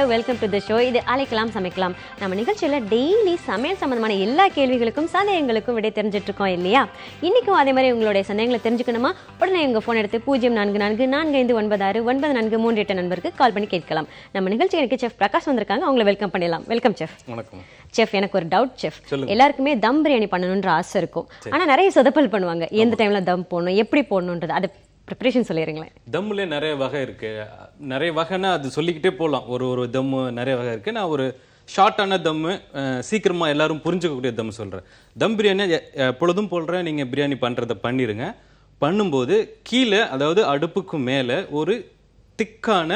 Hello welcome to the show இது அழைக்கலாம் சமைக்கலாம். நம்ம நிகழ்ச்சியில் டெய்லி சமையல் சம்பந்தமான எல்லா கேள்விகளுக்கும் சந்தேகங்களுக்கும் விடை தெரிஞ்சுட்டு இருக்கோம் இல்லையா? இன்னைக்கும் அதே மாதிரி உங்களுடைய சந்தேகங்களை தெரிஞ்சுக்கணுமா? உடனே உங்கள் ஃபோன் எடுத்து பூஜ்ஜியம் நான்கு நான்கு நான்கு ஐந்து ஒன்பது ஆறு ஒன்பது நான்கு மூன்று எட்டு நண்பருக்கு கால் பண்ணி கேட்கலாம். நம்ம நிகழ்ச்சி எனக்கு செஃப் பிரகாஷ் வந்திருக்காங்க. அவங்களை வெல்கம் பண்ணிடலாம். வெல்கம் செஃப் வணக்கம். செஃப் எனக்கு ஒரு டவுட் செஃப் எல்லாருக்குமே தம் பிரியாணி பண்ணணுன்ற ஆசை இருக்கும். ஆனா நிறைய சொதப்பல் பண்ணுவாங்க. எந்த டைம்ல தம் போடணும் எப்படி போடணுன்றது அது ப்ரிப்பரேஷன் சொல்லிடுங்களேன் தம்முலே நிறைய வகை இருக்குது நிறைய வகைன்னா அது சொல்லிக்கிட்டே போகலாம் ஒரு ஒரு தம்மு நிறைய வகை இருக்குது நான் ஒரு ஷார்ட்டான தம்மு சீக்கிரமாக எல்லாரும் புரிஞ்சுக்கக்கூடிய தம் சொல்கிறேன் தம் பிரியாணி எப்பொழுதும் போடுறேன் நீங்கள் பிரியாணி பண்ணுறத பண்ணிடுங்க பண்ணும்போது கீழே அதாவது அடுப்புக்கு மேலே ஒரு திக்கான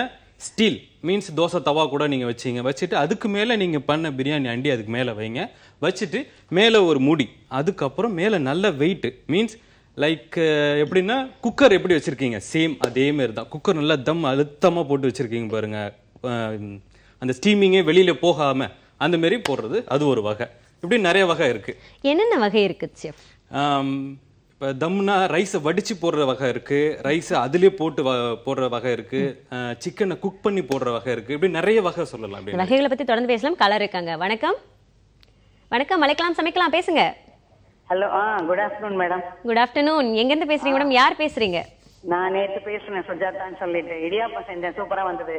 ஸ்டீல் மீன்ஸ் தோசை தவா கூட நீங்கள் வச்சீங்க. வச்சுட்டு அதுக்கு மேலே நீங்கள் பண்ண பிரியாணி அண்டி அதுக்கு மேலே வைங்க. வச்சுட்டு மேலே ஒரு முடி அதுக்கப்புறம் மேலே நல்ல வெயிட்டு மீன்ஸ் லைக் எப்படின்னா குக்கர் எப்படி வச்சிருக்கீங்க? சேம் அதே மாதிரி தான் குக்கர் நல்லா தம் அழுத்தமா போட்டு வச்சிருக்கீங்க பாருங்க. அஹ், அந்த ஸ்டீமிங்கே வெளியில போகாம அந்த மாதிரி போடுறது அது ஒரு வகை. இப்படி நிறைய வகை இருக்கு. என்னென்ன வகை இருக்கு செஃப் இப்ப தம்னா ரைஸை வடிச்சு போடுற வகை இருக்கு. ரைஸை அதுலயே போட்டு வ- போடுற வகை இருக்கு. சிக்கனை குக் பண்ணி போடுற வகை இருக்கு. இப்படி நிறைய வகை சொல்லலாம். வகைகளை பத்தி தொடர்ந்து பேசலாம். கலர் இருக்காங்க. வணக்கம். வணக்கம். மலைக்கலாம் சமைக்கலாம். பேசுங்க. Hello ah good afternoon madam good afternoon எங்க இருந்து பேசுறீங்க மேடம் யார் பேசுறீங்க? நான் நேத்து பேசினேன் சுஜாதான்னு சொல்லிட்டு. இடியாப்பம் செஞ்சேன் சூப்பரா வந்தது.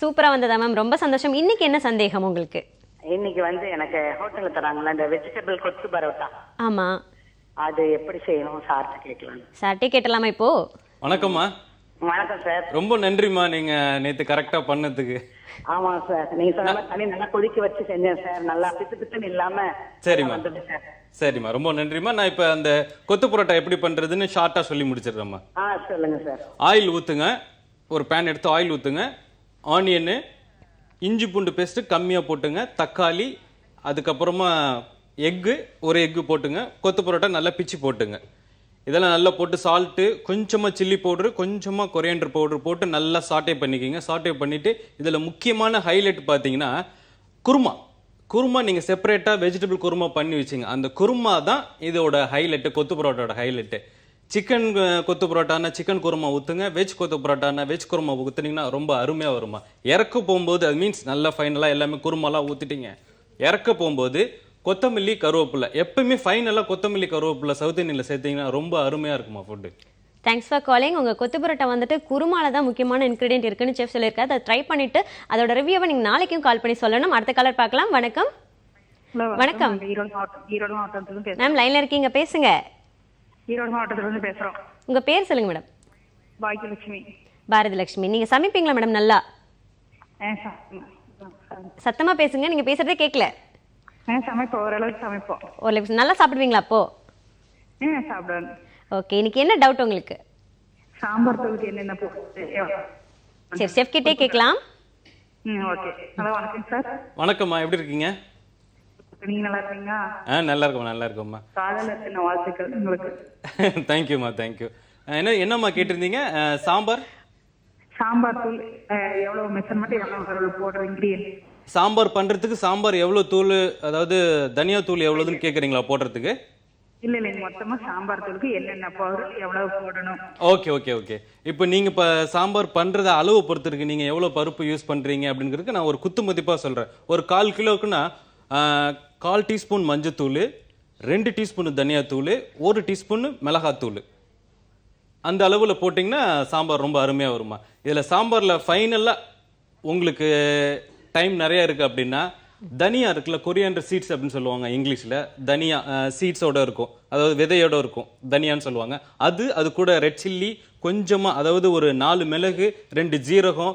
சூப்பரா வந்ததா மேம் ரொம்ப சந்தோஷம். இன்னைக்கு என்ன சந்தேகம் உங்களுக்கு? இன்னைக்கு வந்து எனக்கு ஹோட்டல்ல தராங்கல்ல இந்த வெஜிடபிள் கொத்து பரோட்டா. ஆமா. அது எப்படி செய்யணும் சார்ட்ட கேட்கலாம் சார்ட்டே கேட்டலாமா இப்போ? வணக்கம்மா. வணக்கம் சார் ரொம்ப நன்றிம்மா நீங்க நேத்து கரெக்டா பண்ணதுக்கு. ஆமா சார் நீங்க சொன்ன நல்லா கொதிக்க வச்சு செஞ்சேன் சார் நல்லா பித்து பித்துன்னு இல்லாம சரிம்மா. சார் சரிம்மா ரொம்ப நன்றிம்மா. நான் இப்ப அந்த கொத்து புரோட்டா எப்படி பண்றதுன்னு ஷார்ட்டா சொல்லி முடிச்சிடுறேம்மா. ஆ சொல்லுங்க சார். ஆயில் ஊற்றுங்க ஒரு பேன் எடுத்து ஆயில் ஊற்றுங்க ஆனியனு இஞ்சி பூண்டு பேஸ்ட்டு கம்மியாக போட்டுங்க. தக்காளி அதுக்கப்புறமா எக்கு ஒரு எக்கு போட்டுங்க. கொத்து பரோட்டா நல்லா பிச்சு போட்டுங்க. இதெல்லாம் நல்லா போட்டு சால்ட்டு கொஞ்சமாக சில்லி பவுடரு கொஞ்சமாக கொரியாண்டர் பவுடர் போட்டு நல்லா சாட்டே பண்ணிக்கிங்க. சாட்டே பண்ணிவிட்டு இதில் முக்கியமான ஹைலைட் பார்த்தீங்கன்னா குருமா. குருமா நீங்கள் செப்பரேட்டாக வெஜிடபிள் குருமா பண்ணி வச்சிங்க. அந்த குருமா தான் இதோட ஹைலைட்டு கொத்து பரோட்டாவோட ஹைலைட்டு சிக்கன் கொத்து பரோட்டானா சிக்கன் குருமா ஊற்றுங்க வெஜ் கொத்து பரோட்டானா வெஜ் குருமா ஊற்றுனீங்கன்னா ரொம்ப அருமையாக வருமா. இறக்க போகும்போது அது மீன்ஸ் நல்லா ஃபைனலாக எல்லாமே குருமாலாம் ஊற்றிட்டீங்க இறக்க போகும்போது கொத்தமல்லி கருவேப்பிலை. எப்பவுமே ஃபைனலாக கொத்தமல்லி கருவேப்பிலை சவுத் இந்தியனில் சேர்த்தீங்கன்னா ரொம்ப அருமையாக இருக்குமா ஃபுட்டு தேங்க்ஸ் ஃபார் காலிங் உங்க கொத்து பரோட்டா வந்துட்டு குருமால தான் முக்கியமான இன்கிரீடியன்ட் இருக்குன்னு செஃப் சொல்லியிருக்காரு. அதை ட்ரை பண்ணிட்டு அதோட ரிவ்யூவை நீங்க நாளைக்கும் கால் பண்ணி சொல்லணும். அடுத்த கலர் பார்க்கலாம். வணக்கம். வணக்கம். மேம் லைன்ல இருக்கீங்க. பேசுங்க. ஈரோடு மாவட்டத்திலிருந்து பேசுறோம். உங்க பேர் சொல்லுங்க மேடம் பாக்கியலட்சுமி பாரதி லட்சுமி நீங்க சமைப்பீங்களா மேடம் நல்லா? சத்தமா பேசுங்க. நீங்க பேசுறதே கேட்கல சமைப்போம். ஓரளவுக்கு சமைப்போம். ஒரு நிமிஷம் நல்லா சாப்பிடுவீங்களா அப்போ? சாப்பிடுவேன். ஓகே இன்னைக்கு என்ன டவுட் உங்களுக்கு? சாம்பார் தூளுக்கு என்னென்ன சரி செஃப் கிட்டே கேட்கலாம். ம் ஓகே. ஹலோ வணக்கம் சார். வணக்கம்மா எப்படி இருக்கீங்க? நீங்க நல்லா இருக்கீங்களா? ஆ நல்லா இருக்கோம் நல்லா இருக்கோம்மா. காதல் எத்தனை வாழ்த்துக்கள் உங்களுக்கு. தேங்க்யூம்மா தேங்க்யூ என்ன என்னம்மா கேட்டிருந்தீங்க? சாம்பார்? சாம்பார் தூள் எவ்வளவு மெஷர்மெண்ட் எவ்வளவு போடுற இன்கிரியன்ட் சாம்பார் பண்றதுக்கு சாம்பார் எவ்வளவு தூள் அதாவது தனியா தூள் எவ்வளவுன்னு கேக்குறீங்களா போடுறதுக்கு? இல்ல இல்ல மொத்தமா சாம்பார் தூளுக்கு என்னென்ன பொருள் எவ்வளவு போடணும்? Okay okay okay. இப்போ நீங்க இப்ப சாம்பார் பண்றத அளவு பொறுத்து இருக்கு நீங்க எவ்வளவு பருப்பு யூஸ் பண்றீங்க அப்படிங்கிறதுக்கு நான் ஒரு குத்து மதிப்பா சொல்றேன். ஒரு கால் கிலோக்குன்னா கால் டீஸ்பூன் மஞ்சத்தூள் ரெண்டு டீஸ்பூன் தனியாத்தூள் ஒரு டீஸ்பூன் மிளகாத்தூள். அந்த அளவில் போட்டிங்கன்னா சாம்பார் ரொம்ப அருமையாக வருமா. இதில் சாம்பாரில் ஃபைனலாக உங்களுக்கு டைம் நிறையா இருக்குது அப்படின்னா தனியா இருக்குல்ல கொரியன்ற சீட்ஸ் அப்படின்னு சொல்லுவாங்க இங்கிலீஷில். தனியா சீட்ஸோட இருக்கும். அதாவது விதையோட இருக்கும். தனியான்னு சொல்லுவாங்க. அது அது கூட ரெட் சில்லி கொஞ்சமாக அதாவது ஒரு நாலு மிளகு ரெண்டு ஜீரகம்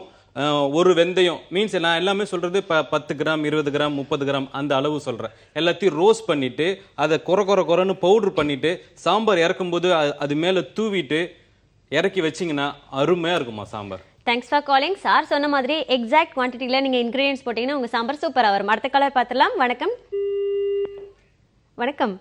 ஒரு வெந்தயம். மீன்ஸ் நான் எல்லாமே சொல்கிறது இப்போ பத்து கிராம் இருபது கிராம் முப்பது கிராம் அந்த அளவு சொல்கிறேன் எல்லாத்தையும் ரோஸ் பண்ணிவிட்டு அதை கொர கொர கொரன்னு பவுடர் பண்ணிவிட்டு சாம்பார் இறக்கும்போது அது அது மேலே தூவிட்டு இறக்கி வச்சிங்கன்னா அருமையாக இருக்குமா sambar? Thanks for calling sir சொன்ன மாதிரி எக்ஸாக்ட் குவான்டிட்டியில் நீங்கள் இன்க்ரீடியன்ஸ் போட்டிங்கன்னா உங்கள் சாம்பார் சூப்பராக வரும். அடுத்த காலர் பார்த்துலாம் வணக்கம். வணக்கம்.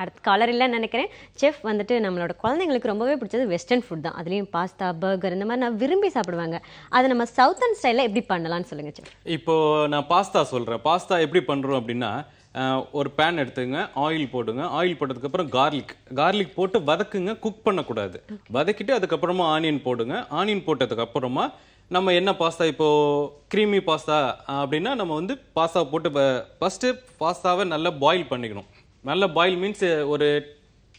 அடுத்த காலர் இல்லைன்னு நினைக்கிறேன். செஃப் வந்துட்டு நம்மளோட குழந்தைங்களுக்கு ரொம்பவே பிடிச்சது வெஸ்டர்ன் ஃபுட் தான். அதுலேயும் பாஸ்தா பர்கர் இந்த மாதிரி நான் விரும்பி சாப்பிடுவாங்க. அதை நம்ம சவுத்தர்ன் ஸ்டைலில் எப்படி பண்ணலாம்னு சொல்லுங்கள் செஃப் இப்போது நான் பாஸ்தா சொல்கிறேன் பாஸ்தா எப்படி பண்ணுறோம் அப்படின்னா ஒரு பேன் எடுத்துங்க ஆயில் போடுங்க. ஆயில் போட்டதுக்கப்புறம் கார்லிக் கார்லிக் போட்டு வதக்குங்க குக் பண்ணக்கூடாது. வதக்கிட்டு அதுக்கப்புறமா ஆனியன் போடுங்க. ஆனியன் போட்டதுக்கு அப்புறமா நம்ம என்ன பாஸ்தா இப்போ க்ரீமி பாஸ்தா அப்படின்னா நம்ம வந்து பாஸ்தா போட்டு ஃபர்ஸ்ட்டு பாஸ்தாவை நல்லா பாயில் பண்ணிக்கணும். நல்ல பாயில் மீன்ஸ் ஒரு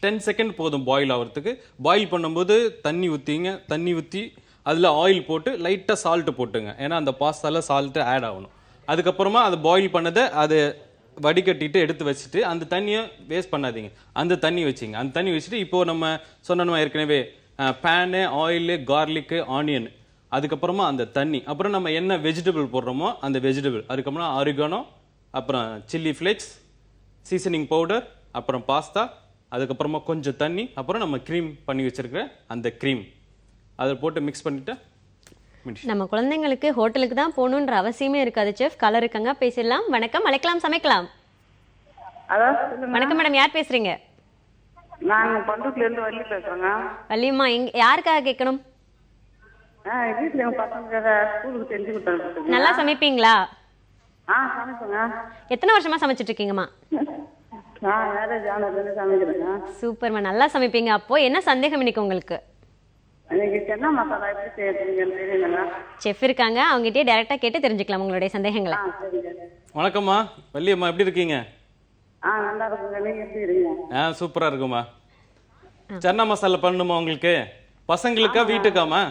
டென் செகண்ட் போதும் பாயில் ஆகிறதுக்கு பாயில் பண்ணும்போது தண்ணி ஊற்றிங்க தண்ணி ஊற்றி அதில் ஆயில் போட்டு லைட்டாக சால்ட்டு போட்டுங்க. ஏன்னா அந்த பாஸ்தாவில் சால்ட்டு ஆட் ஆகணும். அதுக்கப்புறமா அது பாயில் பண்ணதை அது வடிகட்டிட்டு எடுத்து வச்சுட்டு அந்த தண்ணியை வேஸ்ட் பண்ணாதீங்க. அந்த தண்ணி வச்சிங்க. அந்த தண்ணி வச்சுட்டு இப்போது நம்ம சொன்னோம் ஏற்கனவே பேனு ஆயிலு கார்லிக்கு ஆனியன் அதுக்கப்புறமா அந்த தண்ணி. அப்புறம் நம்ம என்ன வெஜிடபிள் போடுறோமோ அந்த வெஜிடபிள் அதுக்கப்புறம் அரிகானோ அப்புறம் சில்லி ஃப்ளேக்ஸ் சீசனிங் பவுடர் அப்புறம் பாஸ்தா அதுக்கப்புறமா கொஞ்சம் தண்ணி அப்புறம் நம்ம க்ரீம் பண்ணி வச்சிருக்கிற அந்த க்ரீம் அதை போட்டு மிக்ஸ் பண்ணிவிட்டு. நம்ம குழந்தைங்களுக்கு ஹோட்டலுக்கு தான் போகணுன்ற அவசியமே இருக்காது செஃப். கலர் இருக்காங்க பேசிடலாம். வணக்கம் அழைக்கலாம் சமைக்கலாம். வணக்கம் மேடம் யார் பேசுறீங்க? நாங்க பண்ருட்டில இருந்து வள்ளி பேசுறோங்க. வள்ளியம்மா எங்க யாருக்காக கேட்கணும்? நல்லா சமைப்பீங்களா? எத்தனை வருஷமா சமைச்சிட்டு இருக்கீங்கம்மா? நான் சூப்பர்மா நல்லா சமைப்பீங்க. அப்போ என்ன சந்தேகம் இன்னைக்கு உங்களுக்கு? செஃப் இருக்காங்க அவங்ககிட்டயே டைரக்டா கேட்டு தெரிஞ்சுக்கலாம் உங்களுடைய சந்தேகங்களை. வணக்கம்மா வள்ளியம்மா எப்படி இருக்கீங்க? ஆ நல்லா இருக்குங்க. நீங்க எப்படி இருக்கீங்க? ஆ சூப்பரா இருக்குமா சன்னா மசாலா பண்ணணுமா உங்களுக்கு? பசங்களுக்கா வீட்டுக்காமா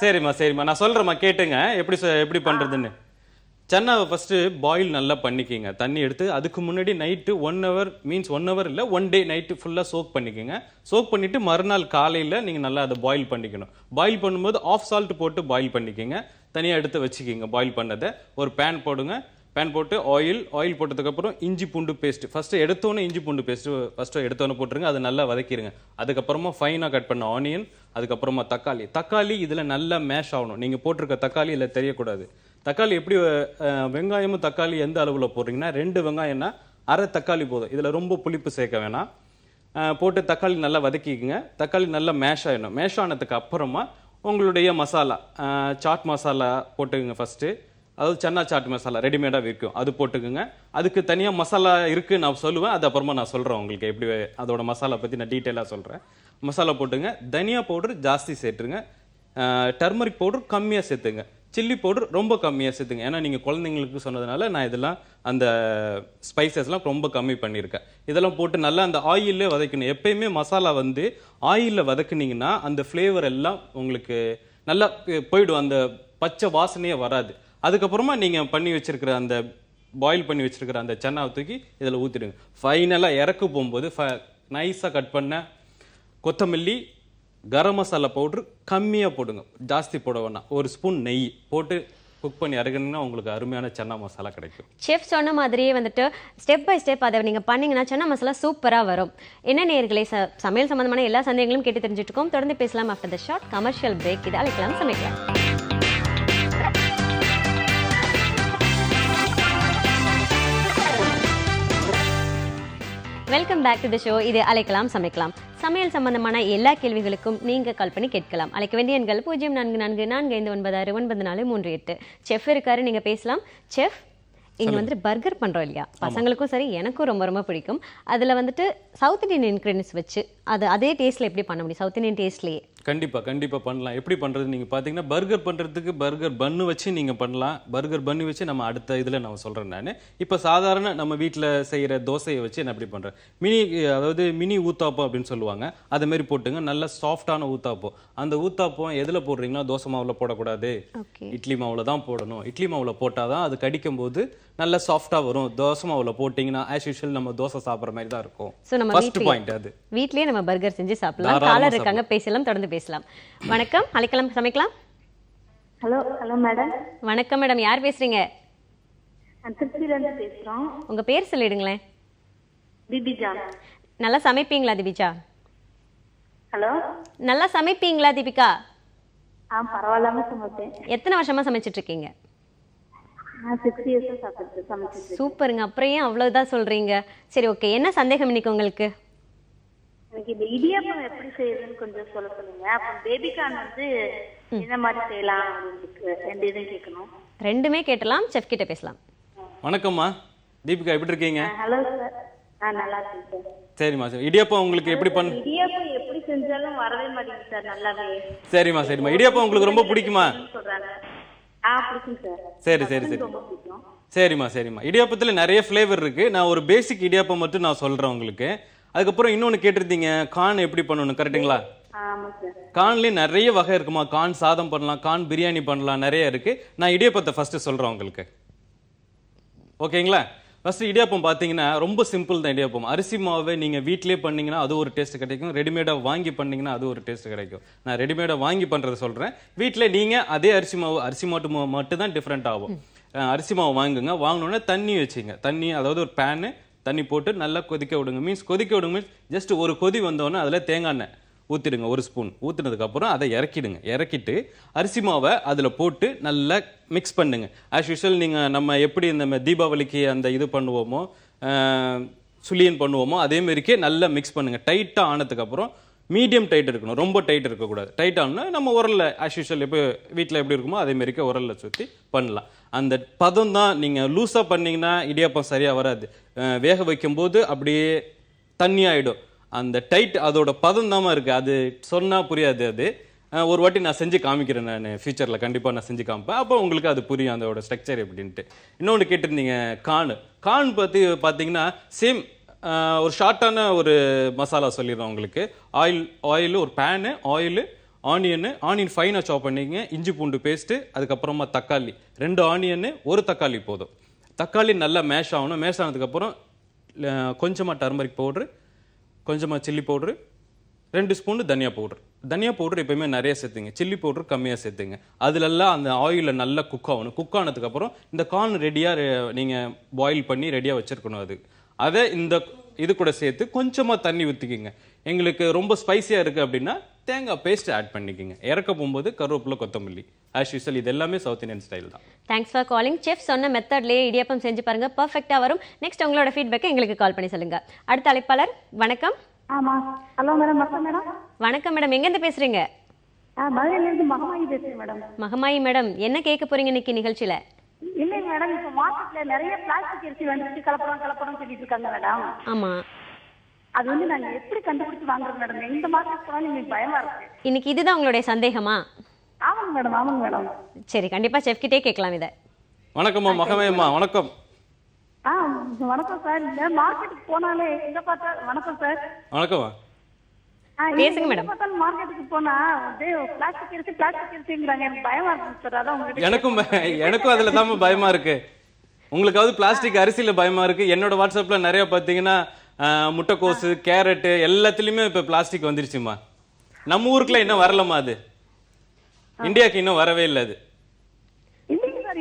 சரிம்மா சரிம்மா. நான் சொல்றேம்மா கேட்டுங்க. எப்படி எப்படி பண்றதுன்னு. சென்னாவை ஃபஸ்ட்டு பாயில் நல்லா பண்ணிக்கிங்க. தண்ணி எடுத்து அதுக்கு முன்னாடி night one hour means one hour இல்லை ஒன் டே நைட்டு ஃபுல்லாக சோக் பண்ணிக்கோங்க. சோக் பண்ணிவிட்டு மறுநாள் காலையில் நீங்கள் நல்லா அதை பாயில் பண்ணிக்கணும். பாயில் பண்ணும்போது ஆஃப் சால்ட் போட்டு பாயில் பண்ணிக்கோங்க. தனியாக எடுத்து வச்சுக்கிங்க பாயில் பண்ணதை. ஒரு பேன் போடுங்க. பேன் போட்டு ஆயில் ஆயில் போட்டதுக்கப்புறம் இஞ்சி பூண்டு பேஸ்ட் ஃபஸ்ட்டு எடுத்தோன்னே இஞ்சி பூண்டு பேஸ்ட்டு ஃபஸ்ட்டு எடுத்தோன்னே போட்டுருங்க. அது நல்லா வதக்கிடுங்க அதுக்கப்புறமா ஃபைனாக கட் பண்ண ஆனியன் அதுக்கப்புறமா தக்காளி. தக்காளி இதில் நல்லா மேஷ் ஆகணும். நீங்கள் போட்டிருக்க தக்காளி இதில் தெரியக்கூடாது. தக்காளி எப்படி வெங்காயமும் தக்காளி எந்த அளவில் போடுறீங்கன்னா ரெண்டு வெங்காயம்னா அரை தக்காளி போதும். இதில் ரொம்ப புளிப்பு சேர்க்க வேணாம். போட்டு தக்காளி நல்லா வதக்கிக்கோங்க. தக்காளி நல்லா மேஷ் ஆயிடணும். மேஷ் ஆனதுக்கு அப்புறமா உங்களுடைய மசாலா சாட் மசாலா போட்டுக்கோங்க ஃபர்ஸ்ட்டு அதாவது சன்னா சாட் மசாலா ரெடிமேடாக விற்கும். அது போட்டுக்கோங்க. அதுக்கு தனியாக மசாலா இருக்கு நான் சொல்லுவேன். அது அப்புறமா நான் சொல்கிறேன் உங்களுக்கு எப்படி அதோட மசாலா பற்றி நான் டீட்டெயிலாக சொல்கிறேன் மசாலா போட்டுங்க தனியா பவுடர் ஜாஸ்தி சேர்த்துருங்க. டர்மரிக் பவுடர் கம்மியாக சேர்த்துங்க. சில்லி பவுடர் ரொம்ப கம்மியாக சேர்த்துங்க. ஏன்னா நீங்கள் குழந்தைங்களுக்கு சொன்னதுனால நான் இதெல்லாம் அந்த ஸ்பைசஸ்லாம் ரொம்ப கம்மி பண்ணியிருக்கேன். இதெல்லாம் போட்டு நல்லா அந்த ஆயிலே வதக்கணும். எப்பயுமே மசாலா வந்து ஆயிலில் வதக்குனீங்கன்னா அந்த ஃப்ளேவர் எல்லாம் உங்களுக்கு நல்லா போயிடும். அந்த பச்சை வாசனையே வராது. அதுக்கப்புறமா நீங்கள் பண்ணி வச்சிருக்கிற அந்த பாயில் பண்ணி வச்சுருக்கிற அந்த சென்னாவை தூக்கி இதில் ஊற்றிடுங்க ஃபைனலாக இறக்கு போகும்போது ஃப நைஸாக கட் பண்ண கொத்தமல்லி கரம் மசாலா பவுட்ரு கம்மியாக போடுங்க. ஜாஸ்தி போட வேணாம். ஒரு ஸ்பூன் நெய் போட்டு குக் பண்ணி இறக்குனீங்கன்னா உங்களுக்கு அருமையான சன்னா மசாலா கிடைக்கும். செஃப் சொன்ன மாதிரியே வந்துட்டு ஸ்டெப் பை ஸ்டெப் அதை நீங்க பண்ணீங்கன்னா சன்னா மசாலா சூப்பரா வரும். என்ன நேர்களை ச சமையல் சம்பந்தமான எல்லா சந்தேகங்களும் கேட்டு தெரிஞ்சுட்டு இருக்கோம் தொடர்ந்து பேசலாம் after the short commercial break இது அழைக்கலாம் சமைக்கலாம். Welcome back to the show இது அழைக்கலாம் சமைக்கலாம். சமையல் சம்பந்தமான எல்லா கேள்விகளுக்கும் நீங்க கால் பண்ணி கேட்கலாம். அழைக்க வேண்டிய எண்கள் பூஜ்ஜியம் நான்கு நான்கு நான்கு ஐந்து ஒன்பது ஆறு ஒன்பது நாலு மூன்று எட்டு. செஃப் இருக்காரு நீங்க பேசலாம். செஃப் இங்க வந்துட்டு பர்கர் பண்றோம் இல்லையா? பசங்களுக்கும் சரி எனக்கும் ரொம்ப ரொம்ப பிடிக்கும். அதுல வந்துட்டு சவுத் இந்தியன் இன்கிரீடியன்ஸ் வச்சு அது அதே டேஸ்ட்ல எப்படி பண்ண முடியும்? சவுத் இந்தியன் டேஸ்ட்லயே கண்டிப்பா கண்டிப்பா பண்ணலாம். எப்படி பண்றது? நீங்க பாத்தீங்கன்னா பர்கர் பண்றதுக்கு பர்கர் பன்னு வச்சு நீங்க பண்ணலாம். பர்கர் பன்னு வச்சு நம்ம அடுத்த இதுல நான் சொல்றேன் நான். இப்ப சாதாரண நம்ம வீட்ல செய்யற தோசையை வச்சு நான் எப்படி பண்றேன் மினி அதாவது மினி ஊத்தாப்பம் அப்படின்னு சொல்லுவாங்க. அதை மாதிரி போட்டுங்க. நல்ல சாஃப்டான ஊத்தாப்பம். அந்த ஊத்தாப்பம் எதுல போடுறீங்கன்னா தோசை மாவுல போடக்கூடாது. இட்லி மாவுல தான் போடணும். இட்லி மாவுல போட்டாதான் அது கடிக்கும் போது நல்ல சாஃப்டா வரும். தோசை மாவுல போட்டீங்கன்னா ஆஸ் யூஷுவல் நம்ம தோசை சாப்பிடுற மாதிரி தான் இருக்கும். ஃபர்ஸ்ட் பாயிண்ட் அது. வீட்லயே நம்ம பர்கர் செஞ்சு சாப்பிடலாம். காலர் இருக்காங்க பேசலாம் தொடர்ந்து பேசலாம். வணக்கம். அழைக்கலாம் சமைக்கலாம்? Hello hello madam. வணக்கம் மேடம். யார் பேசுறீங்க? திருச்சியிலேருந்து பேசுகிறோம் உங்க பேர் சொல்லிடுங்களேன். பிபிஜா நல்லா சமைப்பீங்களா தீபிகா? ஹலோ? நல்லா சமைப்பீங்களா தீபிகா? ஆ பரவாயில்லாம சமைப்பேன். எத்தனை வருஷமா சமைச்சிட்டு இருக்கீங்க சூப்பருங்க. அப்புறம் ஏன் அவ்வளவுதான் சொல்றீங்க? சரி ஓகே என்ன சந்தேகம் இன்னைக்கு உங்களுக்கு? எனக்கு இந்த இடியாப்பம் எப்படி செய்யறதுன்னு கொஞ்சம் சொல்ல சொல்லுங்க. அப்புறம் பேபிகார்ன் வந்து என்ன மாதிரி செய்யலாம் ரெண்டு இதையும் கேட்கணும். ரெண்டுமே கேட்டலாம் செஃப் கிட்ட பேசலாம். வணக்கம்மா. தீபிகா எப்படி இருக்கீங்க? ஹலோ சார் நல்லா இருக்கேன் சார் சரிம்மா சரி. இடியாப்பம் உங்களுக்கு எப்படி பண்ண இடியாப்பம் எப்படி செஞ்சாலும் வரவே மாட்டேங்குது சார் நல்லாவே. சரிம்மா சரிம்மா. இடியாப்பம் உங்களுக்கு ரொம்ப பிடிக்குமா? சொல்றாங்க. ஆ பிடிக்கும் சார் சரி சரி சரி. ரொம்ப பிடிக்கும். சரிம்மா சரிம்மா. இடியாப்பத்தில் நிறைய ஃப்ளேவர் இருக்கு. நான் ஒரு பேசிக் இடியாப்பம் மட்டும் நான் சொல்றேன் உங்களுக்கு. அதுக்கப்புறம் இன்னொன்று கேட்டிருந்தீங்க கான் எப்படி பண்ணணும் கரெக்ட்டுங்களா? ஆமா சார் கான்லேயே நிறைய வகை இருக்குமா? கான் சாதம் பண்ணலாம் கான் பிரியாணி பண்ணலாம் நிறைய இருக்கு. நான் இடியாப்பத்தை ஃபர்ஸ்ட் சொல்றேன் உங்களுக்கு. ஓகேங்களா? ஃபர்ஸ்ட் இடியாப்பம் பார்த்தீங்கன்னா ரொம்ப சிம்பிள் தான் இடியாப்பம். அரிசி மாவை நீங்க வீட்டிலேயே பண்ணீங்கன்னா அது ஒரு டேஸ்ட் கிடைக்கும். ரெடிமேடா வாங்கி பண்ணீங்கன்னா அது ஒரு டேஸ்ட் கிடைக்கும். நான் ரெடிமேடா வாங்கி பண்றதை சொல்றேன். வீட்டில் நீங்க அதே அரிசி மாவு அரிசி மாட்டு மாவு மட்டும் தான் டிஃப்ரெண்ட் ஆகும் அரிசி மாவு வாங்குங்க. வாங்கினோடனே தண்ணி வச்சுங்க. தண்ணி அதாவது ஒரு பேனு தண்ணி போட்டு நல்லா கொதிக்க விடுங்க. மீன்ஸ் கொதிக்க விடுங்க மீன்ஸ் ஜஸ்ட் ஒரு கொதி வந்தோடனே அதில் தேங்காய் எண்ணெய் ஊற்றிடுங்க ஒரு ஸ்பூன் ஊற்றினதுக்கப்புறம் அதை இறக்கிடுங்க. இறக்கிட்டு அரிசி மாவை அதில் போட்டு நல்லா மிக்ஸ் பண்ணுங்க. ஆஸ் யூஷுவல் நீங்கள் நம்ம எப்படி இந்த தீபாவளிக்கு அந்த இது பண்ணுவோமோ சுழியன் பண்ணுவோமோ அதேமாரிக்கே நல்லா மிக்ஸ் பண்ணுங்கள் டைட்டாக ஆனதுக்கப்புறம் மீடியம் டைட் இருக்கணும். ரொம்ப டைட் இருக்கக்கூடாது. டைட் ஆனால் நம்ம உரலில் ஆஸ் யூஷுவல் எப்போ வீட்டில் எப்படி இருக்குமோ அதே உரலில் சுற்றி பண்ணலாம். அந்த பதம் தான் நீங்கள் லூஸாக பண்ணிங்கன்னா இடியாப்பம் சரியாக வராது. வேக வைக்கும்போது அப்படியே தண்ணி ஆகிடும் அந்த டைட் அதோட பதம் தான் இருக்குது அது சொன்னால் புரியாது அது. ஒரு வாட்டி நான் செஞ்சு காமிக்கிறேன் நான். ஃபியூச்சரில் கண்டிப்பாக நான் செஞ்சு காமிப்பேன். அப்போ உங்களுக்கு அது புரியும் அதோட ஸ்ட்ரக்சர் எப்படின்ட்டு. இன்னொன்று கேட்டிருந்தீங்க கான். கான் பற்றி பார்த்தீங்கன்னா சேம் ஒரு ஷார்ட்டான ஒரு மசாலா சொல்லிடுறேன் உங்களுக்கு. ஆயில் ஆயில் ஒரு பேனு ஆயிலு ஆனியனு ஆனியன் ஃபைனாக சாப் பண்ணிங்க இஞ்சி பூண்டு பேஸ்ட்டு அதுக்கப்புறமா தக்காளி. ரெண்டு ஆனியனு ஒரு தக்காளி போதும். தக்காளி நல்லா மேஷ் ஆகணும். மேஷ் ஆனதுக்கப்புறம் கொஞ்சமாக டர்மரிக் பவுட்ரு கொஞ்சமாக சில்லி பவுட்ரு ரெண்டு ஸ்பூன் தனியா பவுட்ரு தனியா பவுட்ரு எப்பயுமே நிறைய சேர்த்துங்க. சில்லி பவுட்ரு கம்மியாக சேர்த்துங்க. அதுலெல்லாம் அந்த ஆயிலில் நல்லா குக் ஆகணும். குக் ஆனதுக்கப்புறம் இந்த கார்ன் ரெடியாக நீங்கள் பாயில் பண்ணி ரெடியாக வச்சிருக்கணும் அது. அதை இந்த இது கூட சேர்த்து கொஞ்சமாக தண்ணி ஊற்றிக்கிங்க எங்களுக்கு ரொம்ப ஸ்பைசியாக இருக்குது அப்படின்னா தேங்காய் பேஸ்ட் ஆட் பண்ணிக்கோங்க. இறக்க போகும்போது கருவேப்பிலை கொத்தமல்லி ஆஸ் யூஸ்வல் இது எல்லாமே சவுத் இந்தியன் ஸ்டைல் தான். தேங்க்ஸ் ஃபார் காலிங் செஃப் சொன்ன மெத்தட்லேயே இடியாப்பம் செஞ்சு பாருங்க பர்ஃபெக்டா வரும். நெக்ஸ்ட் உங்களோட ஃபீட்பேக்கை எங்களுக்கு கால் பண்ணி சொல்லுங்க. அடுத்த அழைப்பாளர் வணக்கம். ஆமா. ஹலோ மேடம் வணக்கம் மேடம். வணக்கம் மேடம் எங்கேருந்து பேசுறீங்க? ஆ மதுரையில இருந்து மகமாயி பேசுறேன் மேடம். மகமாயி மேடம் என்ன கேட்க போறீங்க இன்னைக்கு நிகழ்ச்சியில? இல்லை மேடம் இப்போ மார்க்கெட்ல நிறைய பிளாஸ்டிக் அரிசி வந்துட்டு கலப்படம் கலப்படம் சொல்லிட்டு இருக்காங்க மேடம். ஆமா. அது வந்து நாங்க எப்படி கண்டுபிடிச்சு வாங்குறோம் மேடம் எந்த மார்க்கெட் போனாலும் எங்களுக்கு பயமா இருக்கு. இன்னைக்கு இதுதான் உங்களுடைய சந்தேகமா? ஆமாங்க மேடம் ஆமாங்க மேடம் சரி கண்டிப்பா செஃப் கிட்டே கேட்கலாம் இதை. வணக்கம்மா மகமேம்மா வணக்கம். ஆ வணக்கம் சார் இந்த மார்க்கெட்டுக்கு போனாலே எங்க பார்த்தா வணக்கம் சார் வணக்கம்மா. பேசுங்க மேடம். பார்த்தாலும் மார்க்கெட்டுக்கு போனா பிளாஸ்டிக் அரிசி பிளாஸ்டிக் எனக்கு பயமா இருக்கு சார் அதான் எனக்கும் எனக்கும் அதுல தான் பயமா இருக்கு. உங்களுக்காவது பிளாஸ்டிக் அரிசியில பயமா இருக்கு. என்னோட வாட்ஸ்அப்ல நிறைய பாத்தீங்கன்னா முட்டைக்கோசு கேரட்டு எல்லாத்துலயுமே இப்ப பிளாஸ்டிக் வந்துருச்சுமா நம்ம ஊருக்குள்ள இன்னும் வரலமா அது. இந்தியாக்கு இன்னும் வரவே இல்லை அது.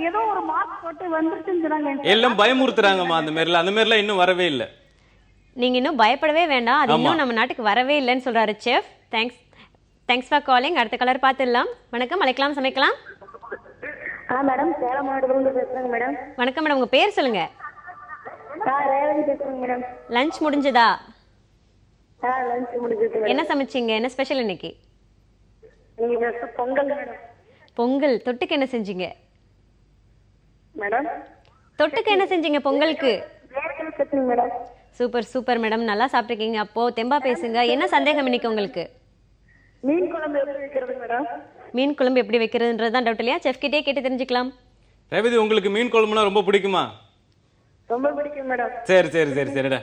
ஏதோ ஒரு மார்க் போட்டு வந்துருச்சுன்னு எல்லாம் பயமுறுத்துறாங்கம்மா அந்த மாதிரிலாம். அந்த மாதிரிலாம் இன்னும் வரவே இல்லை. நீங்க இன்னும் பயப்படவே வேண்டாம். அது இன்னும் நம்ம நாட்டுக்கு வரவே இல்லைன்னு சொல்றாரு chef thanks thanks for calling அடுத்த கலர் பார்த்துடலாம். வணக்கம். அழைக்கலாம் சமைக்கலாம். ஆ மேடம் சேலம் மாவட்டத்துல பேசுறேங்க மேடம் வணக்கம் மேடம் உங்க பேர் சொல்லுங்க ஆ ரேவதி பேசுறேங்க மேடம் லஞ்ச் முடிஞ்சதா? என்ன சமைச்சீங்க? என்ன ஸ்பெஷல் இன்னைக்கு? பொங்கல் மேடம். பொங்கல். தொட்டுக்கு என்ன செஞ்சீங்க? மேடம்? தொட்டுக்கு என்ன செஞ்சீங்க பொங்கலுக்கு? வேர்க்கடலை chutney madam. Super super madam. நல்லா சாப்பிட்டுருக்கீங்க. அப்போ தெம்பா பேசுங்க. என்ன சந்தேகம் இன்னைக்கு உங்களுக்கு? மீன் குழம்பு எப்படி வைக்கிறது மேடம்? மீன் குழம்பு எப்படி வைக்கிறதுன்றது தான் டவுட் இல்லையா? செஃப் கிட்டே கேட்டு தெரிஞ்சுக்கலாம். ரேவதி உங்களுக்கு மீன் குழம்புனா ரொம்ப பிடிக்குமா? சரி சரி சரி சரிடா.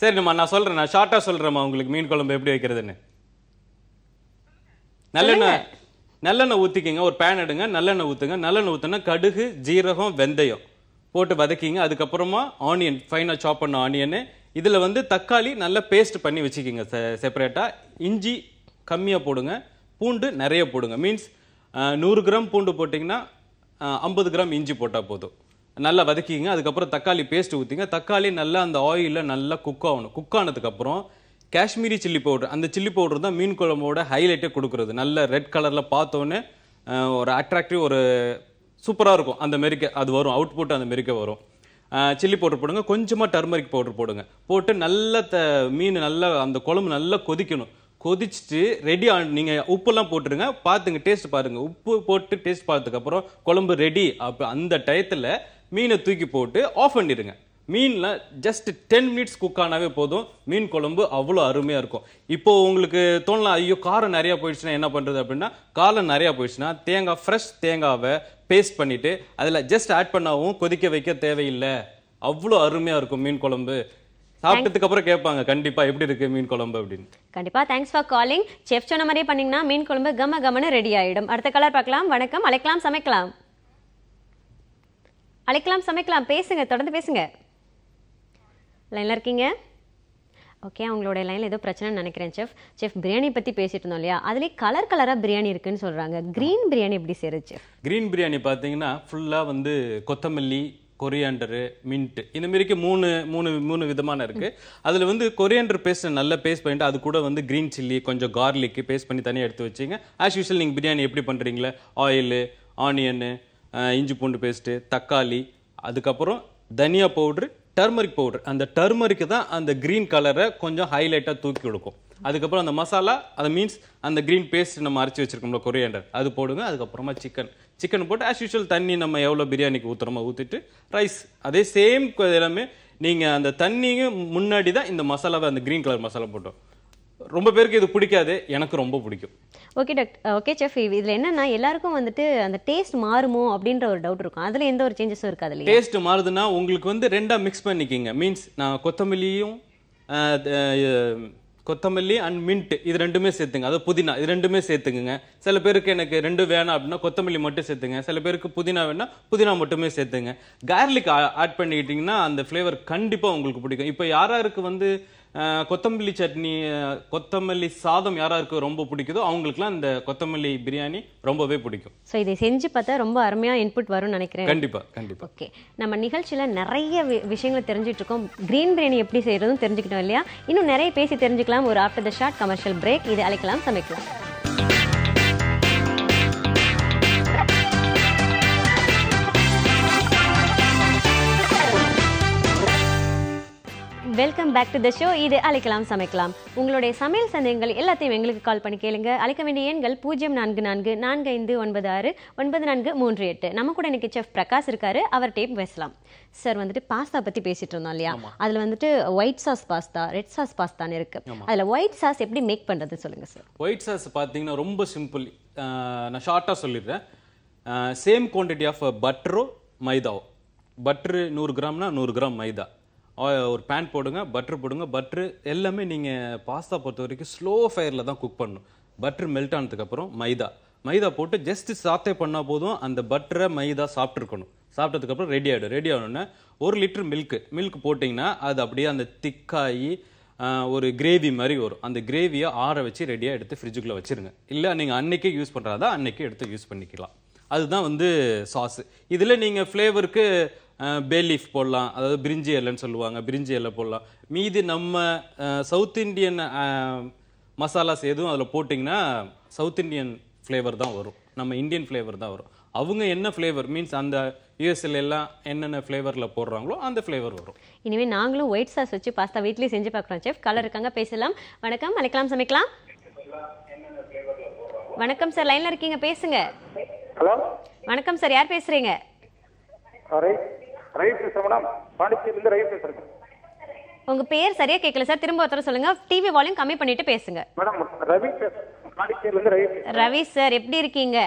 சரிம்மா நான் சொல்றேன் நான் ஷார்ட்டா சொல்றேம்மா உங்களுக்கு மீன் குழம்பு எப்படி வைக்கிறதுன்னு. நல்லெண்ணெய் நல்லெண்ணெய் ஊற்றிக்கிங்க ஒரு பேன் எடுங்க நல்லெண்ணெய் ஊற்றுங்க நல்லெண்ணெய் ஊற்றுனா கடுகு ஜீரகம் வெந்தயம் போட்டு வதக்கிங்க. அதுக்கப்புறமா ஆனியன் ஃபைனாக சாப் பண்ண ஆனியனு இதில் வந்து தக்காளி நல்லா பேஸ்ட் பண்ணி வச்சுக்கிங்க செப்பரேட்டாக இஞ்சி கம்மியாக போடுங்க பூண்டு நிறைய போடுங்க. மீன்ஸ் நூறு கிராம் பூண்டு போட்டிங்கன்னா ஐம்பது கிராம் இஞ்சி போட்டால் போதும். நல்லா வதக்கிங்க அதுக்கப்புறம் தக்காளி பேஸ்ட் ஊற்றிங்க தக்காளி நல்லா அந்த ஆயிலில் நல்லா குக் ஆகணும். குக் ஆனதுக்கப்புறம் காஷ்மீரி சில்லி பவுடர் அந்த சில்லி பவுடர் தான் மீன் குழம்போட ஹைலைட்டே கொடுக்குறது. நல்ல ரெட் கலரில் பார்த்தோன்னே ஒரு அட்ராக்டிவ் ஒரு சூப்பராக இருக்கும். அந்த மெரிக்க அது வரும். அவுட்புட் அந்த மெரிக்க வரும். சில்லி பவுடர் போடுங்க. கொஞ்சமாக டர்மரிக் பவுடர் போடுங்க. போட்டு நல்லா த மீன் நல்லா அந்த குழம்பு நல்லா கொதிக்கணும். கொதிச்சுட்டு ரெடி ஆ நீங்கள் உப்பெல்லாம் போட்டுருங்க. பார்த்துங்க டேஸ்ட் பாருங்கள் உப்பு போட்டு டேஸ்ட் பார்த்ததுக்கப்புறம் குழம்பு ரெடி அப்போ அந்த டயத்தில் மீனை தூக்கி போட்டு ஆஃப் பண்ணிடுங்க. மீனில் ஜஸ்ட் டென் மினிட்ஸ் குக் ஆனாவே போதும். மீன் குழம்பு அவ்வளோ அருமையாக இருக்கும். இப்போ உங்களுக்கு தோணலாம் ஐயோ காரம் நிறையா போயிடுச்சுன்னா என்ன பண்ணுறது அப்படின்னா காரம் நிறையா போயிடுச்சுன்னா தேங்காய் ஃப்ரெஷ் தேங்காவை பேஸ்ட் பண்ணிவிட்டு அதில் ஜஸ்ட் ஆட் பண்ணாவும் கொதிக்க வைக்க தேவையில்லை. அவ்வளோ அருமையாக இருக்கும் மீன் குழம்பு. சாப்பிட்டதுக்கு அப்புறம் கேட்பாங்க கண்டிப்பா எப்படி இருக்கு மீன் குழம்பு? அப்படின்னு. கண்டிப்பா தேங்க்ஸ் ஃபார் காலிங் செஃப் சொன்ன மாதிரியே பண்ணீங்கன்னா மீன் குழம்பு கம கமன்னு ரெடி ஆயிடும். அடுத்த கலர் பார்க்கலாம். வணக்கம் அழைக்கலாம் சமைக்கலாம். அழைக்கலாம் சமைக்கலாம். பேசுங்க தொடர்ந்து பேசுங்க. லைன்ல இருக்கீங்க? ஓகே அவங்களோட லைனில் ஏதோ பிரச்சனைன்னு நினைக்கிறேன் செஃப். செஃப் பிரியாணி பற்றி பேசிட்டு இருந்தோம் இல்லையா? அதுலேயே கலர் கலராக பிரியாணி இருக்குன்னு சொல்கிறாங்க க்ரீன் பிரியாணி எப்படி செய்யுது செஃப்? க்ரீன் பிரியாணி பார்த்தீங்கன்னா ஃபுல்லாக வந்து கொத்தமல்லி கொரியாண்டரு மின்ட் இந்த மாரிக்கு மூணு மூணு மூணு விதமான இருக்குது அதில் வந்து கொரியாண்டர் பேஸ்ட் நல்லா பேஸ்ட் பண்ணிட்டு அது கூட வந்து கிரீன் சில்லி கொஞ்சம் கார்லிக்கு பேஸ்ட் பண்ணி தனியாக எடுத்து வச்சிங்க. ஆஸ் யூஷுவல் நீங்கள் பிரியாணி எப்படி பண்ணுறீங்களே ஆயிலு ஆனியனு இஞ்சி பூண்டு பேஸ்ட்டு தக்காளி அதுக்கப்புறம் தனியா பவுட்ரு டர்மரிக் பவுடர் அந்த டர்மரிக்கு தான் அந்த க்ரீன் கலரை கொஞ்சம் ஹைலைட்டாக தூக்கி கொடுக்கும். அதுக்கப்புறம் அந்த மசாலா அது மீன்ஸ் அந்த க்ரீன் பேஸ்ட் நம்ம அரைச்சி வச்சிருக்கோம்ல கொரியாண்டர் அது போடுங்க அதுக்கப்புறமா சிக்கன் சிக்கன் போட்டு ஆஸ் யூஷுவல் தண்ணி நம்ம எவ்வளோ பிரியாணிக்கு ஊற்றுறோமோ ஊற்றிட்டு ரைஸ் அதே சேம் எல்லாமே நீங்கள் அந்த தண்ணியும் முன்னாடி தான் இந்த மசாலாவை அந்த கிரீன் கலர் மசாலா போட்டோம். ரொம்ப பேருக்கு இது பிடிக்காது எனக்கு ரொம்ப பிடிக்கும். ஓகே டாக்டர் ஓகே செஃப் இதில் என்னன்னா எல்லாருக்கும் வந்துட்டு அந்த டேஸ்ட் மாறுமோ அப்படின்ற ஒரு டவுட் இருக்கும். அதில் எந்த ஒரு சேஞ்சஸும் இருக்காது இல்லையா? டேஸ்ட் மாறுதுன்னா உங்களுக்கு வந்து ரெண்டா மிக்ஸ் பண்ணிக்கிங்க. மீன்ஸ் நான் கொத்தமல்லியும் கொத்தமல்லி அண்ட் மின்ட் இது ரெண்டுமே சேர்த்துங்க. அது புதினா இது ரெண்டுமே சேர்த்துக்குங்க. சில பேருக்கு எனக்கு ரெண்டு வேணாம் அப்படின்னா கொத்தமல்லி மட்டும் சேர்த்துங்க. சில பேருக்கு புதினா வேணா புதினா மட்டுமே சேர்த்துங்க. கார்லிக் ஆட் பண்ணிக்கிட்டீங்கன்னா அந்த ஃப்ளேவர் கண்டிப்பா உங்களுக்கு பிடிக்கும். இப்போ யாராருக்கு வந்து கொத்தமல்லி சட்னி கொத்தமல்லி சாதம் யாராருக்கு ரொம்ப பிடிக்குதோ அவங்களுக்குலாம் இந்த கொத்தமல்லி பிரியாணி ரொம்பவே பிடிக்கும். ஸோ இதை செஞ்சு பார்த்தா ரொம்ப அருமையாக இன்புட் வரும்னு நினைக்கிறேன். கண்டிப்பா கண்டிப்பா. ஓகே நம்ம நிகழ்ச்சியில் நிறைய விஷயங்களை தெரிஞ்சுட்டு இருக்கோம். கிரீன் பிரியாணி எப்படி செய்யறதும் தெரிஞ்சுக்கிட்டோம் இல்லையா? இன்னும் நிறைய பேசி தெரிஞ்சுக்கலாம். ஒரு after the short commercial break இது அழைக்கலாம். சமைக்கலாம். Welcome back to the show இது அழைக்கலாம் சமைக்கலாம். உங்களுடைய சமையல் சந்தேகங்கள் எல்லாத்தையும் எங்களுக்கு கால் பண்ணி கேளுங்க. அழைக்க வேண்டிய எண்கள் பூஜ்ஜியம் நான்கு நான்கு நான்கு ஐந்து ஒன்பது ஆறு ஒன்பது நான்கு மூன்று எட்டு. நம்ம கூட இன்னைக்கு செஃப் பிரகாஷ் இருக்காரு. அவர்கிட்டயும் பேசலாம். சார் வந்துட்டு பாஸ்தா பத்தி பேசிட்டு இருந்தோம் இல்லையா? அதுல வந்துட்டு white sauce pasta red sauce பாஸ்தான்னு இருக்கு. அதுல ஒயிட் சாஸ் எப்படி மேக் பண்றது சொல்லுங்க சார் ஒயிட் சாஸ் பார்த்தீங்கன்னா ரொம்ப சிம்பிள் நான் ஷார்ட்டாக சொல்லிடுறேன். சேம் குவான்டிட்டி ஆஃப் பட்டரோ மைதாவோ. பட்ரு நூறு கிராம்னா நூறு கிராம் மைதா. ஒரு பேன் போடுங்க பட்ரு போடுங்க. பட்ரு எல்லாமே நீங்கள் பாஸ்தா பொறுத்த வரைக்கும் ஸ்லோ ஃபயரில் தான் குக் பண்ணணும். பட்ரு மெல்ட் ஆனதுக்கப்புறம் மைதா. மைதா போட்டு ஜஸ்ட் சாத்தே பண்ணால் போதும். அந்த பட்டரை மைதா சாப்பிட்ருக்கணும் சாப்பிட்டதுக்கப்புறம் ரெடி ஆகிடும் ரெடி ஆகணுன்னா ஒரு லிட்டர் மில்க் மில்க் போட்டிங்கன்னா அது அப்படியே அந்த திக்காகி ஒரு கிரேவி மாதிரி வரும். அந்த கிரேவியை ஆற வச்சு ரெடியாக எடுத்து ஃப்ரிட்ஜுக்குள்ளே வச்சிருங்க. இல்லை நீங்கள் அன்னைக்கே யூஸ் பண்ணுறதா அன்னைக்கே எடுத்து யூஸ் பண்ணிக்கலாம். அதுதான் வந்து சாஸ் இதில் நீங்கள் ஃப்ளேவருக்கு பே லீஃப் போடலாம். அதாவது பிரிஞ்சி இலைன்னு சொல்லுவாங்க. பிரிஞ்சி இலை போடலாம். மீதி நம்ம சவுத் இந்தியன் மசாலாஸ் எதுவும் அதில் போட்டிங்கன்னா சவுத் இந்தியன் ஃப்ளேவர் தான் வரும். நம்ம இந்தியன் ஃப்ளேவர் தான் வரும். அவங்க என்ன ஃப்ளேவர் மீன்ஸ் அந்த யூஎஸ்எல் எல்லாம் என்னென்ன ஃப்ளேவரில் போடுறாங்களோ அந்த ஃப்ளேவர் வரும். இனிமே நாங்களும் ஒயிட் சாஸ் வச்சு பாஸ்தா வீட்லயே செஞ்சு பார்க்குறோம் செஃப் கலர் இருக்காங்க பேசலாம். வணக்கம் அழைக்கலாம் சமைக்கலாம். வணக்கம் சார் லைன்ல இருக்கீங்க பேசுங்க. ஹலோ வணக்கம் சார் யார் பேசுறீங்க? பேசுறேன் மேடம் பாண்டிச்சேரியிலேருந்து ரவி பேசுறேன் உங்க பேர் சரியா கேட்கல சார். திரும்ப ஒருத்தர சொல்லுங்க. டிவி வால்யூம் கம்மி பண்ணிட்டு பேசுங்க. மேடம் ரவி பேசுறேன் பாண்டிச்சேரியிலேருந்து ரவி சார் எப்படி இருக்கீங்க?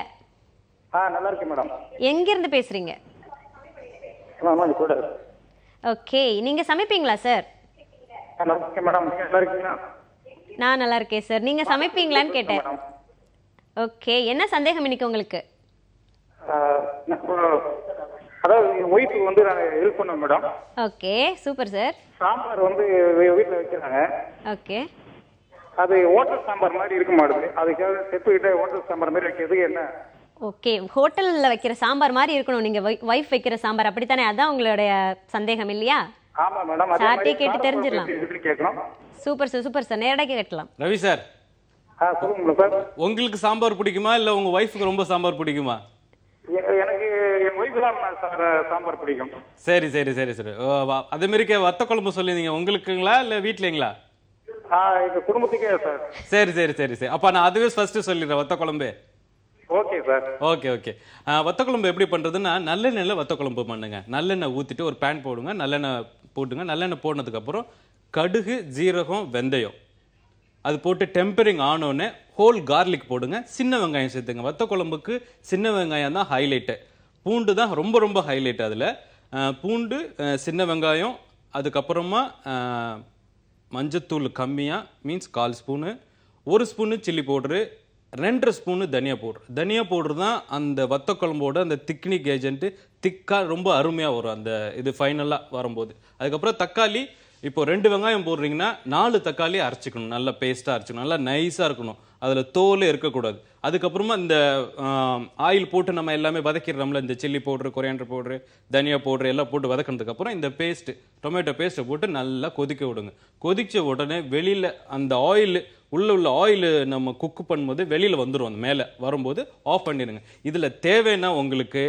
ஆ நல்லா இருக்கேன் மேடம். எங்க இருந்து பேசுறீங்க கூட. ஓகே. நீங்க சமைப்பீங்களா சார்? மேடம். நான் நல்லா இருக்கேன் சார். நீங்க சமைப்பீங்களான்னு கேட்டேன். ஓகே. என்ன சந்தேகம் இன்னைக்கு உங்களுக்கு? அதாவது என் ஒய்ஃபு வந்து நான் ஹெல்ப் பண்ணேன் madam okay super sir. Sambar வந்து வீட்டில் வைக்கிறாங்க. ஓகே. அது ஹோட்டல் சாம்பார் மாதிரி இருக்க மாட்டுது அதுக்காக செப்புக்கிட்ட ஹோட்டல் சாம்பார் மாதிரி வைக்கிறதுக்கு என்ன? ஓகே ஹோட்டல்ல வைக்கிற சாம்பார் மாதிரி இருக்கணும். நீங்க ஒய்ஃப் வைக்கிற சாம்பார் அப்படித்தானே? அதான் உங்களுடைய சந்தேகம் இல்லையா? ஆமா மேடம் அதே சார்ட்டே கேட்டு தெரிஞ்சிடலாம். Super sir super sir. நேரடியாக கேட்கலாம். ரவி சார். ஆ சொல்லுங்க சார் உங்களுக்கு சாம்பார் பிடிக்குமா? இல்லை உங்கள் ஒய்ஃபுக்கு ரொம்ப சாம்பார் பிடிக்குமா? சாம்பார் பிடிக்கும். சரி சரி சரி சரி. அதே மாதிரி வத்த குழம்பு சொல்லியிருந்தீங்க. உங்களுக்குங்களா இல்லை வீட்லைங்களா? குடும்பத்துக்கே சார். சரி சரி சரி சரி. அப்போ நான் அதுவே ஃபர்ஸ்ட் சொல்லிடுறேன் வத்த குழம்பு. Okay sir. Okay okay. வத்த குழம்பு எப்படி பண்றதுன்னா நல்லெண்ணெயில் வத்த குழம்பு பண்ணுங்க. நல்லெண்ணெய் ஊத்திட்டு ஒரு பேன் போடுங்க நல்லெண்ணெய் போட்டுங்க. நல்லெண்ணெய் போனதுக்கு அப்புறம் கடுகு ஜீரகம் வெந்தயம். அது போட்டு டெம்பரிங் ஆனோடனே ஹோல் கார்லிக் போடுங்க. சின்ன வெங்காயம் சேர்த்துங்க. வத்த குழம்புக்கு சின்ன வெங்காயம் தான் ஹைலைட்டு பூண்டு தான் ரொம்ப ரொம்ப ஹைலைட் அதில். பூண்டு சின்ன வெங்காயம் அதுக்கப்புறமா மஞ்சத்தூள் கம்மியாக மீன்ஸ் கால் ஸ்பூனு ஒரு ஸ்பூனு சில்லி பவுட்ரு ரெண்டரை ஸ்பூனு தனியா பவுடர். தனியா பவுட்ரு தான் அந்த வத்த குழம்போட அந்த திக்னிக் ஏஜென்ட்டு திக்காக ரொம்ப அருமையாக வரும் அந்த இது ஃபைனலாக வரும்போது. அதுக்கப்புறம் தக்காளி இப்போ ரெண்டு வெங்காயம் போடுறீங்கன்னா நாலு தக்காளி அரைச்சிக்கணும். நல்லா பேஸ்ட்டாக அரைச்சிக்கணும். நல்லா நைஸாக இருக்கணும். அதில் தோல் இருக்கக்கூடாது. அதுக்கப்புறமா இந்த ஆயில் போட்டு நம்ம எல்லாமே வதக்கிடுறோம்ல இந்த சில்லி பவுட்ரு கொரியாண்டர் பவுட்ரு தனியா பவுட்ரு எல்லாம் போட்டு வதக்கினதுக்கப்புறம் இந்த பேஸ்ட் டொமேட்டோ பேஸ்ட்டை போட்டு நல்லா கொதிக்க விடுங்க. கொதிச்ச உடனே வெளியில் அந்த ஆயில் உள்ளே உள்ள ஆயில் நம்ம குக் பண்ணும்போது வெளியில் வந்துடும் அந்த மேலே வரும்போது ஆஃப் பண்ணிடுங்க. இதில் தேவைன்னா உங்களுக்கு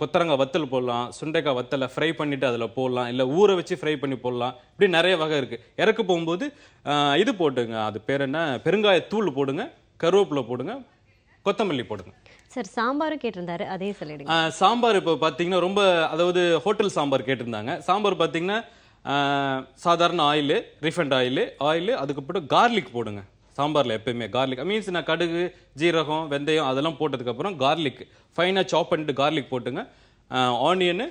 கொத்தரங்காய் வத்தல் போடலாம் சுண்டைக்காய் வத்தலை ஃப்ரை பண்ணிட்டு அதில் போடலாம் இல்லை ஊற வச்சு ஃப்ரை பண்ணி போடலாம். இப்படி நிறைய வகை இருக்குது இறக்க போகும்போது இது போட்டுங்க. அது பேர் என்ன? பெருங்காயத்தூள் போடுங்க கருவேப்பிலை போடுங்க கொத்தமல்லி போடுங்க. சார் சாம்பாரும் கேட்டிருந்தாரு அதே சொல்லிடுங்க. சாம்பார் இப்போ பார்த்தீங்கன்னா ரொம்ப அதாவது ஹோட்டல் சாம்பார் கேட்டிருந்தாங்க. சாம்பார் பார்த்தீங்கன்னா சாதாரண ஆயில் ரீஃபண்ட் ஆயில் ஆயில் அதுக்கப்புறம் கார்லிக் போடுங்க. சாம்பாரில் எப்பயுமே கார்லிக் மீன்ஸ் நான் கடுகு ஜீரகம் வெந்தயம் அதெல்லாம் போட்டதுக்கப்புறம் கார்லிக் ஃபைனாக சாப் பண்ணிட்டு கார்லிக் போட்டுங்க. ஆனியனு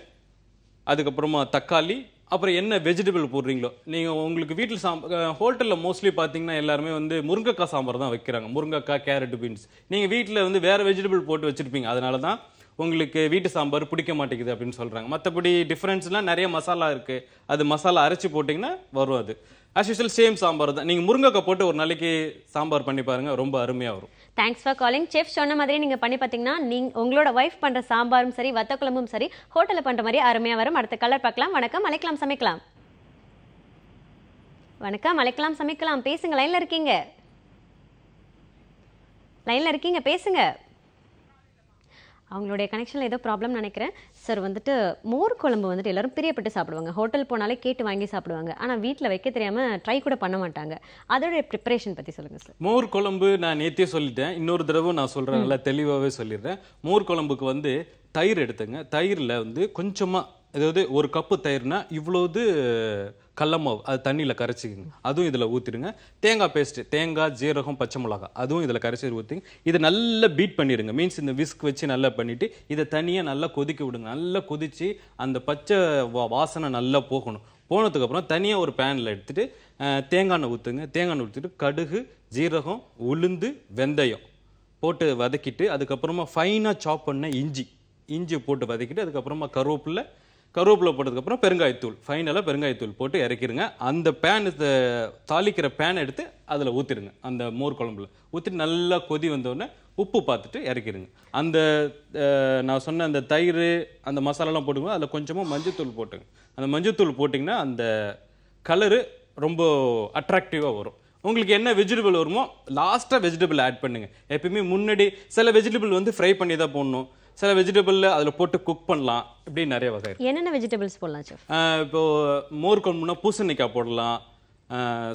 அதுக்கப்புறமா தக்காளி அப்புறம் என்ன வெஜிடபிள் போடுறீங்களோ நீங்கள் உங்களுக்கு வீட்டில் சாம்பார் ஹோட்டலில் மோஸ்ட்லி பார்த்தீங்கன்னா எல்லாருமே வந்து முருங்கைக்காய் சாம்பார் தான் வைக்கிறாங்க. முருங்கைக்காய் கேரட் பீன்ஸ் நீங்கள் வீட்டில் வந்து வேறு வெஜிடபிள் போட்டு வச்சுருப்பீங்க. அதனால தான் உங்களுக்கு வீட்டு சாம்பார் பிடிக்க மாட்டேங்குது அப்படின்னு சொல்கிறாங்க மற்றபடி டிஃப்ரென்ஸ்லாம் நிறைய மசாலா இருக்குது அது மசாலா அரைச்சி போட்டிங்கன்னா வரும் அது. ஆஸ் யூஷுவல் சேம் சாம்பார் தான். நீங்கள் முருங்கைக்காய் போட்டு ஒரு நாளைக்கு சாம்பார் பண்ணி பாருங்கள் ரொம்ப அருமையாக வரும். தேங்க்ஸ் ஃபார் காலிங் செஃப் சொன்ன மாதிரி நீங்கள் பண்ணி பார்த்தீங்கன்னா நீங்கள் உங்களோட ஒய்ஃப் பண்ணுற சாம்பாரும் சரி வத்த குழம்பும் சரி ஹோட்டலில் பண்ணுற மாதிரி அருமையாக வரும். அடுத்த கலர் பார்க்கலாம். வணக்கம் அழைக்கலாம் சமைக்கலாம். வணக்கம் அழைக்கலாம் சமைக்கலாம். பேசுங்க லைனில் இருக்கீங்க. லைனில் இருக்கீங்க பேசுங்க. அவங்களுடைய கனெக்ஷனில் ஏதோ ப்ராப்ளம் நினைக்கிறேன். சார் வந்துட்டு மோர் குழம்பு வந்துட்டு எல்லாரும் பிரியப்பட்டு சாப்பிடுவாங்க. ஹோட்டல் போனாலே கேட்டு வாங்கி சாப்பிடுவாங்க. ஆனால் வீட்டில் வைக்க தெரியாமல் ட்ரை கூட பண்ண மாட்டாங்க. அதோடைய ப்ரிப்பரேஷன் பற்றி சொல்லுங்கள் சார் மோர் குழம்பு நான் நேற்றே சொல்லிட்டேன். இன்னொரு தடவை நான் சொல்கிறேன் நல்லா தெளிவாகவே சொல்லிடுறேன். மோர் குழம்புக்கு வந்து தயிர் எடுத்துங்க. தயிரில் வந்து கொஞ்சமாக அதாவது ஒரு கப்பு தயிர்னா இவ்வளோது கடலமாவு அது தண்ணியில் கரைச்சிக்கிங்க. அதுவும் இதில் ஊற்றிடுங்க தேங்காய் பேஸ்ட்டு தேங்காய் ஜீரகம் பச்சை மிளகாய் அதுவும் இதில் கரைச்சி ஊற்றிங்க இதை நல்லா பீட் பண்ணிடுங்க. மீன்ஸ் இந்த விஸ்க் வச்சு நல்லா பண்ணிவிட்டு இதை தனியாக நல்லா கொதிக்க விடுங்க. நல்லா கொதித்து அந்த பச்சை வா- வாசனை நல்லா போகணும். போனதுக்கப்புறம் தனியாக ஒரு பேனில் எடுத்துகிட்டு தேங்காய் எண்ணெய் ஊற்றுங்க தேங்காய் எண்ணெய் ஊற்றிட்டு கடுகு ஜீரகம் உளுந்து வெந்தயம் போட்டு வதக்கிட்டு அதுக்கப்புறமா ஃபைனாக சாப் பண்ண இஞ்சி. இஞ்சி போட்டு வதக்கிட்டு அதுக்கப்புறமா கருவேப்பில்லை கருவேப்பிலை போட்டதுக்கப்புறம் பெருங்காயத்தூள். ஃபைனலாக பெருங்காயத்தூள் போட்டு இறக்கிடுங்க அந்த பேன் தாளிக்கிற பேன் எடுத்து அதில் ஊற்றிடுங்க அந்த மோர் குழம்புல. ஊற்றிட்டு நல்லா கொதி வந்தோடனே உப்பு பார்த்துட்டு இறக்கிடுங்க அந்த நான் சொன்ன அந்த தயிர் அந்த மசாலாலாம் போட்டுக்கணும் அதில் கொஞ்சமாக மஞ்சத்தூள் போட்டுங்க. அந்த மஞ்சத்தூள் போட்டிங்கன்னா அந்த கலரு ரொம்ப அட்ராக்டிவாக வரும். உங்களுக்கு என்ன வெஜிடபிள் வருமோ லாஸ்ட்டாக வெஜிடபிள் ஆட் பண்ணுங்க. எப்பயுமே முன்னாடி சில வெஜிடபிள் வந்து ஃப்ரை பண்ணி தான் போடணும். சில வெஜிடபிளில் அதில் போட்டு குக் பண்ணலாம். இப்படி நிறைய வகை இருக்கு. என்னென்ன வெஜிடபிள்ஸ் போடலாம் செஃப் ஆஹ் இப்போ மோர் குழம்புனா பூசணிக்காய் போடலாம்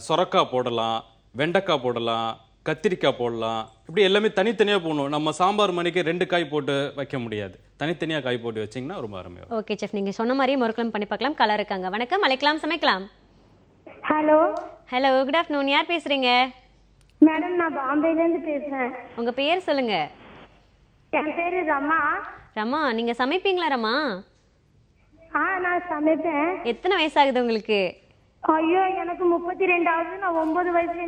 சொரக்காய் போடலாம் வெண்டைக்காய் போடலாம் கத்திரிக்காய் போடலாம். இப்படி எல்லாமே தனித்தனியாக போடணும். நம்ம சாம்பார் மணிக்கு ரெண்டு காய் போட்டு வைக்க முடியாது. தனித்தனியாக காய் போட்டு வச்சிங்கன்னா ரொம்ப அருமையாக இருக்கும். ஓகே செஃப் நீங்க சொன்ன மாதிரியே முறுக்கலாம் பண்ணி பார்க்கலாம். கலர் இருக்காங்க. வணக்கம். அழைக்கலாம். சமைக்கலாம். ஹலோ ஹலோ குட் ஆஃப்டர்நூன் யார் பேசுறீங்க? மேடம் நான் பாம்பேல இருந்து பேசுறேன். உங்க பேர் சொல்லுங்க. என் பேரு ரமா. ரமா நீங்க சமைப்பீங்களா ரமா? ஆ நான் சமைப்பேன். எத்தனை வயசாகுது உங்களுக்கு? ஐயோ எனக்கு முப்பத்தி ரெண்டாவது நான் ஒன்பது வயசு.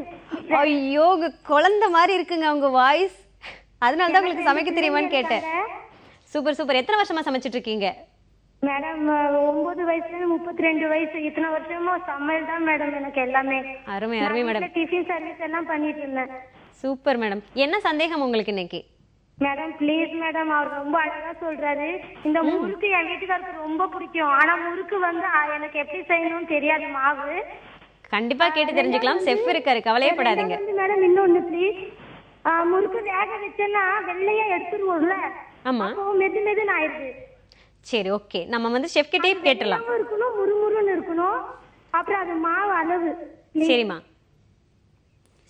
ஐயோ குழந்தை மாதிரி இருக்குங்க உங்க வாய்ஸ் அதனால தான் உங்களுக்கு சமைக்க தெரியுமான்னு கேட்டேன். Super super. எத்தனை வருஷமா சமைச்சிட்டு இருக்கீங்க? மேடம் ஒன்பது வயசுல முப்பத்தி ரெண்டு வயசு. இத்தனை வருஷமா சமையல் தான் மேடம் எனக்கு எல்லாமே. அருமை அருமை மேடம். டிஃபன் சர்வீஸ் எல்லாம் பண்ணிட்டு இருந்தேன். Super madam. என்ன சந்தேகம் உங்களுக்கு இன்னைக்கு? மேடம் ப்ளீஸ் மேடம் அவர் ரொம்ப அழகா சொல்றாரு. இந்த முறுக்கு என் வீட்டுக்காருக்கு ரொம்ப பிடிக்கும். ஆனா முறுக்கு வந்து எனக்கு எப்படி செய்யணும்னு தெரியாது மாவு. கண்டிப்பா கேட்டு தெரிஞ்சுக்கலாம். செஃப் இருக்காரு கவலையே படாதீங்க. ரெண்டாவது வந்து மேடம் இன்னொன்னு ப்ளீஸ் முறுக்கு வேக வச்சேன்னா வெள்ளையா எடுத்துருவோம்ல. ஆமா. மெது மெதுன்னு ஆயிடுது. சரி ஓகே. நம்ம வந்து செஃப் கிட்டே கேட்டலாம் இருக்கணும் முறுமுறுன்னு இருக்கணும். அப்புறம் அது மாவு அளவு. சரிம்மா.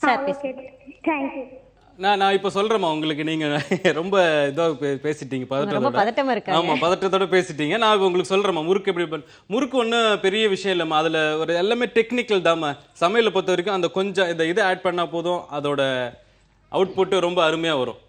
சார் தேங்க்யூ நான் நான் இப்போ சொல்றேம்மா உங்களுக்கு நீங்க ரொம்ப இதா பே- பேசிட்டீங்க பதட்டத்தோட பதட்டமா இருக்காங்க. ஆமா பதட்டத்தோட பேசிட்டீங்க. நான் இப்ப உங்களுக்கு சொல்றேம்மா முறுக்கு எப்படி பண்- முறுக்கு ஒன்றும் பெரிய விஷயம் இல்லைம்மா. அதுல ஒரு எல்லாமே டெக்னிக்கல் தாம்மா. சமையலை பொறுத்த வரைக்கும் அந்த கொஞ்சம் இந்த இதை ஆட் பண்ணா போதும். அதோட அவுட்புட் ரொம்ப அருமையா வரும்.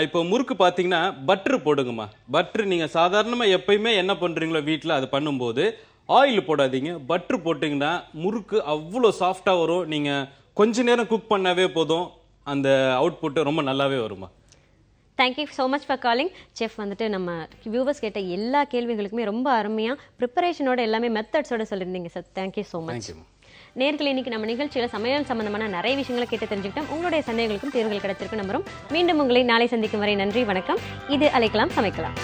இப்போ முறுக்கு பார்த்தீங்கன்னா பட்டர் போடுங்கம்மா. பட்டர் நீங்க சாதாரணமா எப்பயுமே என்ன பண்றீங்களோ வீட்டில் அது பண்ணும்போது ஆயில் போடாதீங்க. பட்டர் போட்டிங்கன்னா முறுக்கு அவ்வளோ சாஃப்டா வரும். நீங்க கொஞ்ச நேரம் குக் பண்ணாவே போதும். அந்த அவுட்புட் ரொம்ப நல்லாவே வருமா? Thank you so much for calling chef வந்துட்டு நம்ம வியூவர்ஸ் கேட்ட எல்லா கேள்விகளுக்குமே ரொம்ப அருமையாக ப்ரிப்பரேஷனோட எல்லாமே மெத்தட்ஸோட சொல்லியிருந்தீங்க சார் தேங்க்யூ ஸோ மச் நேர்கள் இன்னைக்கு நம்ம நிகழ்ச்சியில் சமையல் சம்பந்தமான நிறைய விஷயங்களை கேட்டு தெரிஞ்சுக்கிட்டோம். உங்களுடைய சந்தேகங்களுக்கும் தீர்வுகள் கிடைச்சிருக்கு. நம்புறோம் மீண்டும் உங்களை நாளை சந்திக்கும் வரை நன்றி வணக்கம். இது அழைக்கலாம் சமைக்கலாம்.